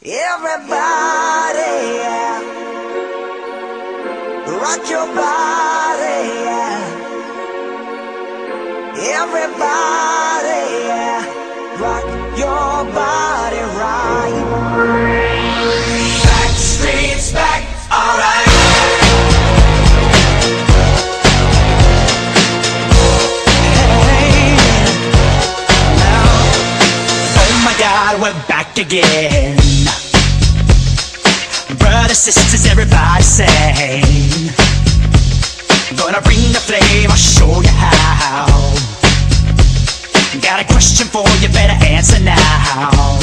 Everybody, yeah. rock your body, yeah. Everybody, yeah. rock your body right. Backstreet's back, alright. Hey, now, Oh my God, we're back again. Brothers, sisters, everybody sing. Gonna bring the flame, I'll show you how. Got a question for you, better answer now.